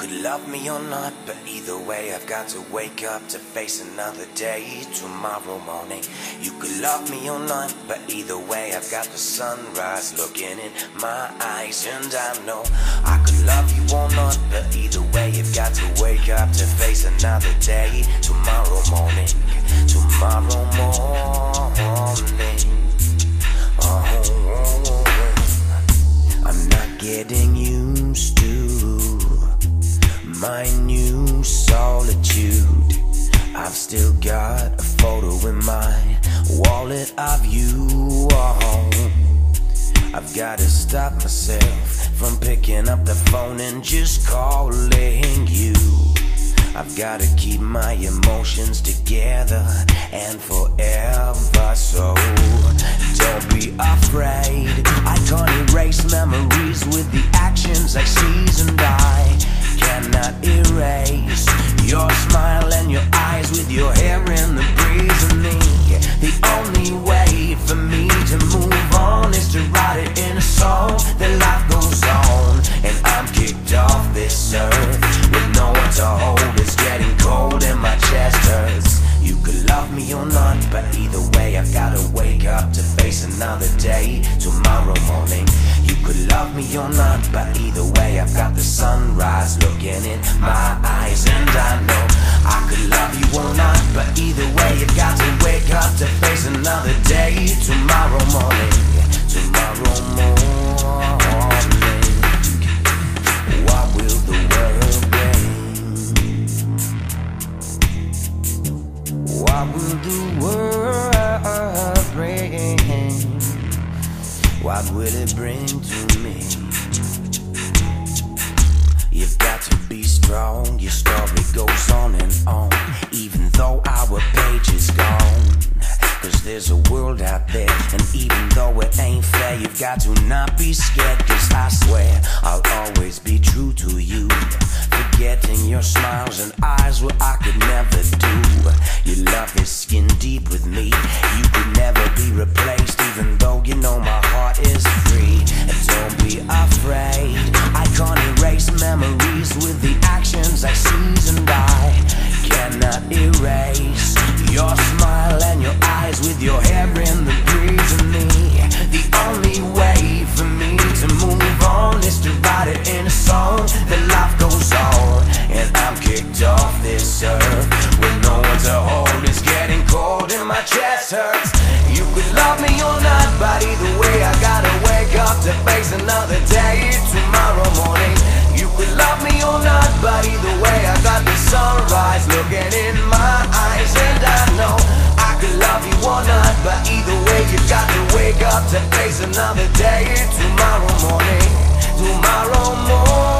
could love me or not, but either way, I've got to wake up to face another day. Tomorrow morning, you could love me or not, but either way, I've got the sunrise looking in my eyes, and I know I could love you of you. Oh, I've gotta stop myself from picking up the phone and just calling you. I've gotta keep my emotions together and forever. With no one to hold. It's getting cold and my chest hurts. You could love me or not, but either way, I've gotta wake up to face another day. Tomorrow morning, you could love me or not, but either way, I've got the sunrise looking in my eyes, and I know I could love you or not, but either way, you've got to wake up to face another day. Tomorrow morning, tomorrow morning, What will it bring to me? You've got to be strong, your story goes on and on, even though our page is gone. Cause there's a world out there, and even though it ain't fair, you've got to not be scared. Cause I swear I'll always be true to you. Forgetting your smiles and eyes, what I could never do. Your love is skin deep with me. You could never be replaced, the actions I seasoned. I cannot erase your smile and your eyes with your hair in the breeze of me. The only way for me to move on is to write it in a song. That life goes on, and I'm kicked off this earth with no one to hold. It's getting cold and my chest hurts. You could love me or not, to wake up to face another day. Tomorrow morning, tomorrow morning.